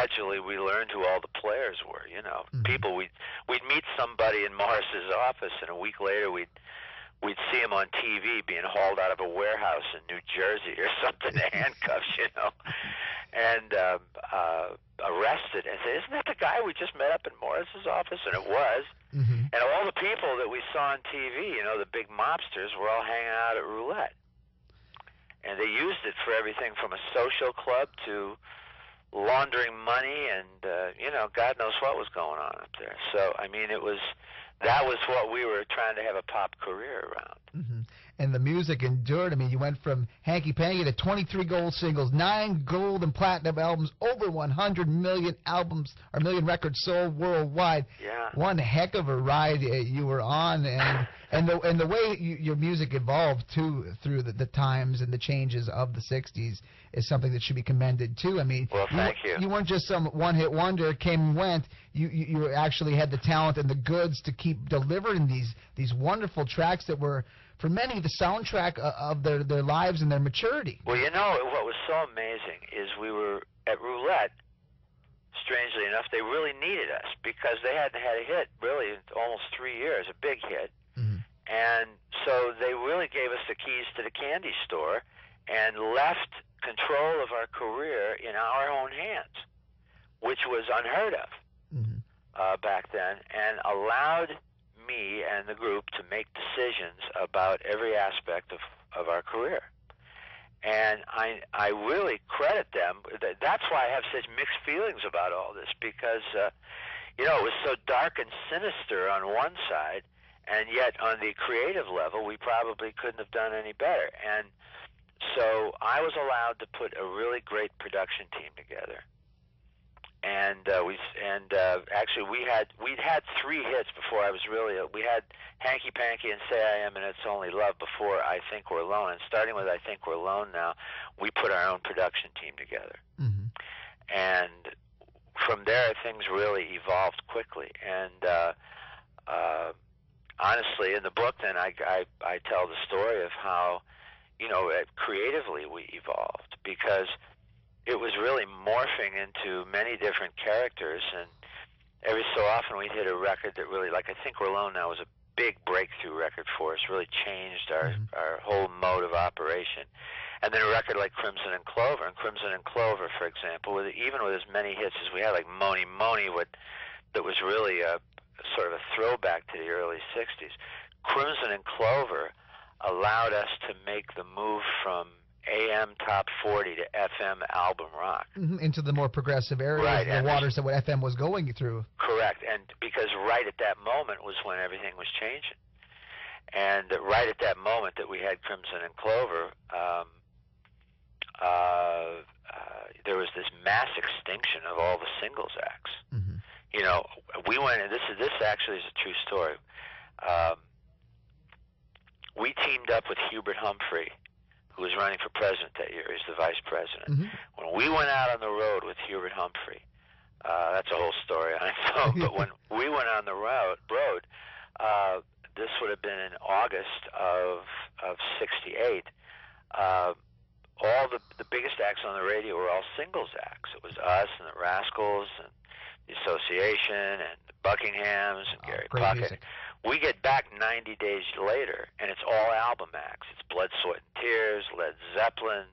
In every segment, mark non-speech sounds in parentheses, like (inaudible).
gradually we learned who all the players were. You know, Mhm. people we we'd meet somebody in Morris's office, and a week later we'd we'd see him on TV being hauled out of a warehouse in New Jersey or (laughs) something in (laughs) handcuffs, you know, and um, uh, arrested. And say, isn't that the guy we just met up in Morris's office? And it was. hmm And all the people that we saw on TV, you know, the big mobsters, were all hanging out at Roulette. And they used it for everything from a social club to laundering money and, uh, you know, God knows what was going on up there. So, I mean, it was, that was what we were trying to have a pop career around. hmm And the music endured. I mean, you went from Hanky Panky to 23 gold singles, nine gold and platinum albums, over 100 million albums or million records sold worldwide. Yeah. One heck of a ride you were on, and and the and the way you, your music evolved too through the, the times and the changes of the '60s is something that should be commended too. I mean, Well, thank you. you. You weren't just some one-hit wonder, came and went. You, you you actually had the talent and the goods to keep delivering these these wonderful tracks that were, for many, the soundtrack of their their lives and their maturity. Well, you know, what was so amazing is we were at Roulette. Strangely enough, they really needed us because they hadn't had a hit really in almost three years, a big hit. Mhm. And so they really gave us the keys to the candy store and left control of our career in our own hands, which was unheard of Mhm. uh, back then, and allowed me and the group to make decisions about every aspect of, of our career. And I, I really credit them. That's why I have such mixed feelings about all this because, uh, you know, it was so dark and sinister on one side, and yet on the creative level, we probably couldn't have done any better. And so I was allowed to put a really great production team together. And uh, we and uh, actually we had we'd had three hits before I was really we had Hanky Panky and Say I Am and It's Only Love before I Think We're Alone. And starting with I Think We're Alone now we put our own production team together. Mhm. and from there things really evolved quickly. And uh, uh, honestly in the book then I, I I tell the story of how you know creatively we evolved. Because it was really morphing into many different characters and every so often we'd hit a record that really like I think We're Alone now was a big breakthrough record for us really changed our Mhm. our whole mode of operation and then a record like Crimson and Clover and Crimson and Clover for example with even with as many hits as we had like Mony Mony what that was really a sort of a throwback to the early 60s Crimson and Clover allowed us to make the move from AM top 40 to FM album rock Mhm. Into the more progressive areas, Right, the and waters that what FM was going through. Correct, and because right at that moment was when everything was changing, and right at that moment that we had Crimson and Clover, um, uh, uh, there was this mass extinction of all the singles acts. Mhm. You know, we went, and this is this actually is a true story. Um, we teamed up with Hubert Humphrey, who was running for president that year. He's the vice president Mhm. when we went out on the road with Hubert Humphrey, uh, that's a whole story on its own. but when (laughs) we went on the road, road, uh, this would have been in August of of '68. Uh, all the the biggest acts on the radio were all singles acts. It was us and the Rascals and the Association and the Buckinghams and Oh, Gary great music. We get back 90 days later, and it's all album acts. It's Blood, Sweat, and Tears, Led Zeppelin,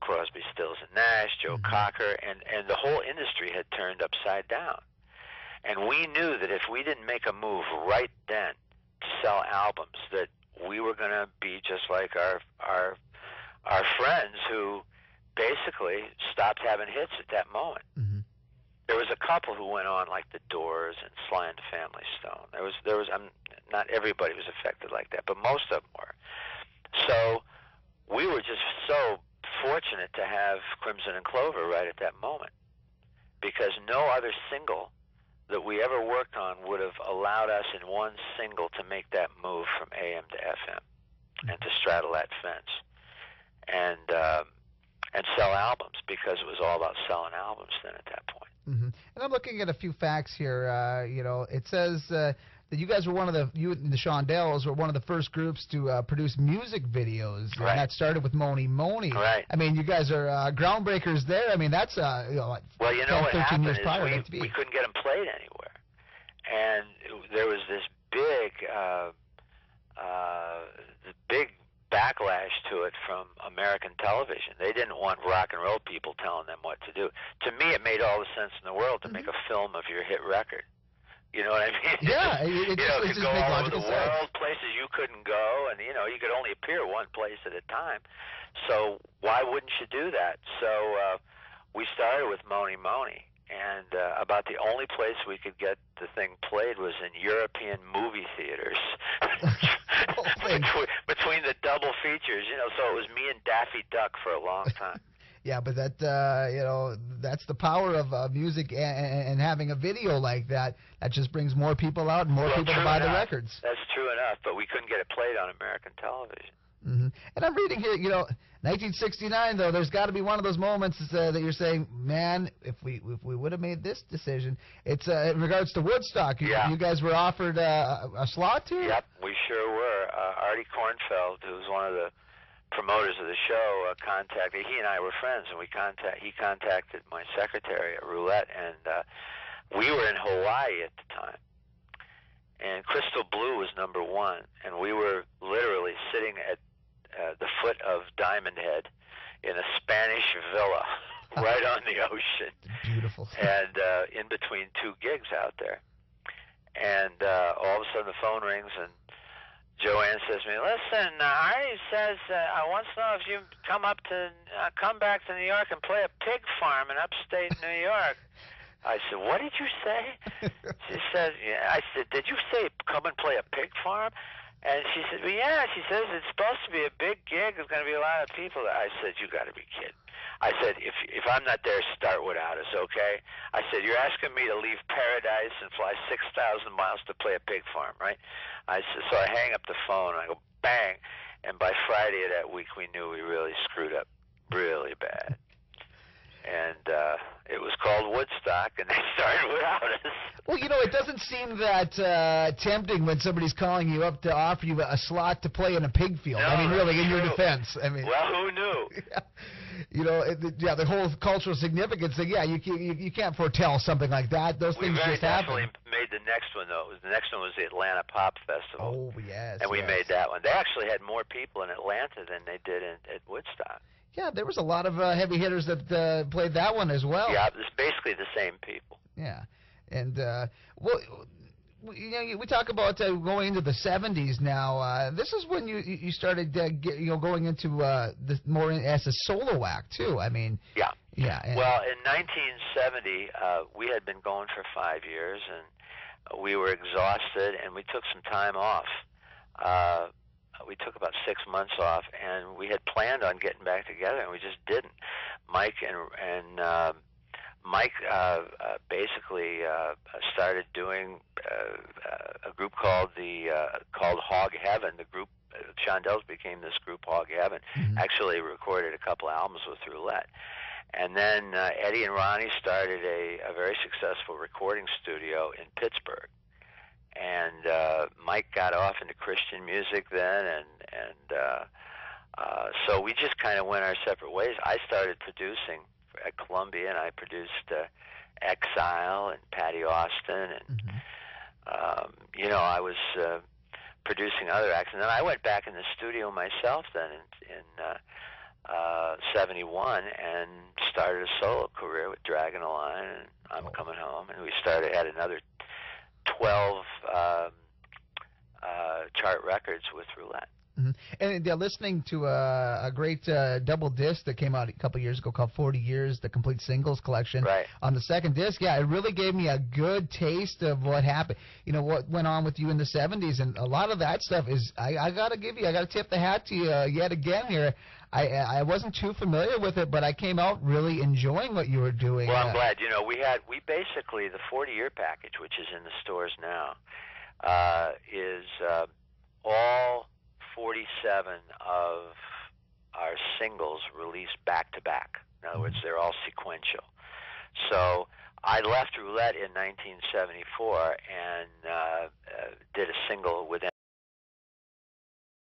Crosby, Stills, and Nash, Joe Mhm. Cocker, and, and the whole industry had turned upside down. And we knew that if we didn't make a move right then to sell albums, that we were going to be just like our our our friends who basically stopped having hits at that moment Mhm. There was a couple who went on like the Doors and Sly and the Family Stone. There was there was um, not everybody was affected like that, but most of them were. So we were just so fortunate to have Crimson and Clover right at that moment, because no other single that we ever worked on would have allowed us in one single to make that move from AM to FM and to straddle that fence and um, and sell albums because it was all about selling albums then at that point. Hmm And I'm looking at a few facts here. Uh, you know, it says uh, that you guys were one of the you and the Shondells were one of the first groups to uh, produce music videos. Right. And that started with Mony Mony. Right. I mean, you guys are uh, groundbreakers there. I mean, that's uh, you know, like Well, you know 10, what 13 happened years is prior to we, we couldn't get them played anywhere, and it- there was this big, uh, uh, big backlash to it from American television. They didn't want rock and roll people telling them what to do. To me, it made all the sense in the world to make a film of your hit record. You know what I mean? Mm-hmm. Yeah, (laughs) it- it you just- know, it to just go makes all over the sense. world, places you couldn't go, and you know, you could only appear one place at a time. So why wouldn't you do that? So uh, we started with Mony Mony, and uh, about the only place we could get the thing played was in European movie theaters. (laughs) Oh, thanks. (laughs) between, the double features, you know, so it was me and Daffy Duck for a long time. (laughs) Yeah, but that uh, you know that's the power of uh, music and, and having a video like that. That just brings more people out and more Well, people to buy the records. That's true enough, but we couldn't get it played on American television. And I'm reading here, you know, 1969 though. There's got to be one of those moments uh, that you're saying, man, if we if we would have made this decision, it's uh, in regards to Woodstock. You, Yeah. you guys were offered uh, a slot too. Yep, we sure were. Uh, Artie Kornfeld, who was one of the promoters of the show, uh, contacted. He and I were friends, and we contact. He contacted my secretary at Roulette, and uh, we were in Hawaii at the time. And Crystal Blue was number one, and we were literally sitting at uh, the foot of Diamond Head in a Spanish villa (laughs) right on the ocean Beautiful. and uh, in between two gigs out there. And uh, all of a sudden the phone rings and Joanne says to me, "Listen, uh, Artie says uh, I wants to know if you come up to uh, come back to New York and play a pig farm in upstate New York." I said, "What did you say?" (laughs) She said, yeah. I said, did you say come and play a pig farm? And she said, well, yeah. She says it's supposed to be a big gig. There's going to be a lot of people. there." I said, you got to be kidding. I said, if if I'm not there, start without us, okay? I said, you're asking me to leave paradise and fly six thousand miles to play a pig farm, right? I said, so I hang up the phone. And I go bang, and by Friday of that week, we knew we really screwed up, really bad. And uh, it was called Woodstock, and (laughs) they started without us. Well, you know, it doesn't seem that uh, tempting when somebody's calling you up to offer you a slot to play in a pig field. I mean, really, in your defense. I mean, Well, who knew? (laughs) you know, it, yeah, the whole cultural significance thing. Yeah, you, you you can't foretell something like that. Those We things just definitely happen. made the next one though. The next one was the Atlanta Pop Festival, Oh yes. and we yes. made that one. They actually had more people in Atlanta than they did in, at Woodstock. Yeah, there was a lot of uh, heavy hitters that uh, played that one as well. Yeah, it's basically the same people. Yeah, and uh, well, we- you know, we talk about uh, going into the '70s now. Uh, this is when you you you started uh, get, you know going into uh, the more in, as a solo act too. I mean, Yeah. yeah. And, Well, in 1970, uh, we had been going for five years, and we were exhausted, and we took some time off. Uh, we took about six months off, and we had planned on getting back together, and we just didn't. Mike and and um, Mike uh, uh, basically uh, started doing uh, uh, a group called the uh, called Hog Heaven. The group uh, Shondells became this group Hog Heaven. Mhm. Actually, recorded a couple albums with Roulette. And then uh, Eddie and Ronnie started a, a very successful recording studio in Pittsburgh. And uh, Mike got off into Christian music then, and and uh, uh, so we just kind of went our separate ways. I started producing at Columbia, and I produced uh, Exile and Patti Austin, and Mhm. um, you know, I was uh, producing other acts, and then I went back in the studio myself then in, in uh, uh, '71 and started a solo career with Draggin' a Line and I'm Oh. Coming Home, and we started had another 12 um, uh, chart records with Roulette. Mhm. And they're listening to a, a great uh, double disc that came out a couple years ago called 40 Years, the complete singles collection. Right. On the second disc, yeah, it really gave me a good taste of what happened. You know what went on with you in the 70s, and a lot of that stuff is. I, I got to give you, I got to tip the hat to you uh, yet again here. I I wasn't too familiar with it, but I came out really enjoying what you were doing. Well, I'm Uh, glad. You know, we had we basically the 40 year package, which is in the stores now, uh, is uh, all 47 of our singles released back to back. In other words, they're all sequential. So I left Roulette in 1974 and uh, uh, did a single with